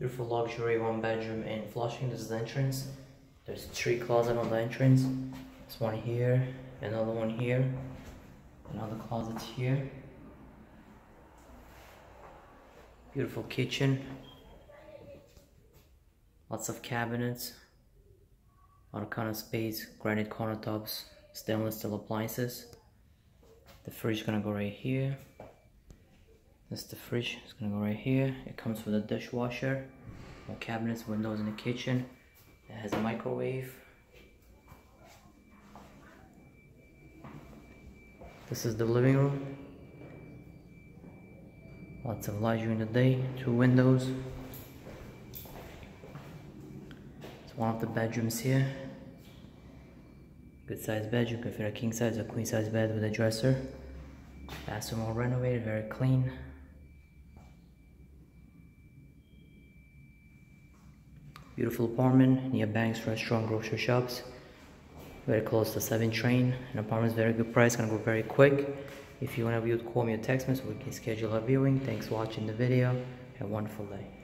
Beautiful luxury one bedroom in Flushing. This is the entrance. There's three closet on the entrance. There's one here, another one here, another closet here. Beautiful kitchen. Lots of cabinets. A lot of kind of space, granite countertops, stainless steel appliances. The fridge is gonna go right here. That's the fridge, it's gonna go right here. It comes with a dishwasher, more cabinets, windows in the kitchen. It has a microwave. This is the living room. Lots of light during the day, two windows. It's one of the bedrooms here. Good size bed, you can fit a king size or queen size bed with a dresser. Bathroom all renovated, very clean. Beautiful apartment near banks, restaurant, grocery shops. Very close to 7 train. An apartment is very good price, gonna go very quick. If you wanna view call me or text me so we can schedule a viewing. Thanks for watching the video. Have a wonderful day.